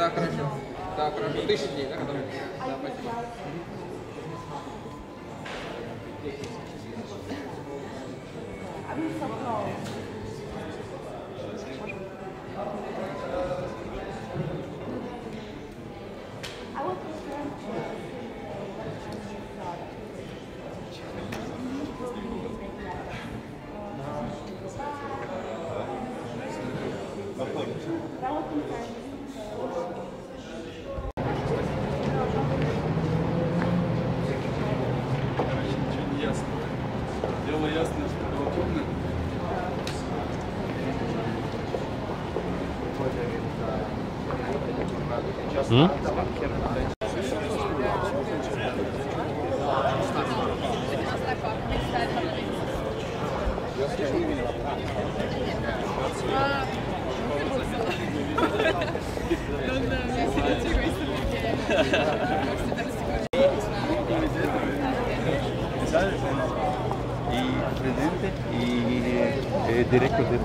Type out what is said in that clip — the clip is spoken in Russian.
Да, хорошо. Да, хорошо. Тысяча дней, да, готовы? Да, спасибо. Ничего Дело ясно, что было трудно. Y presidente y eh, director de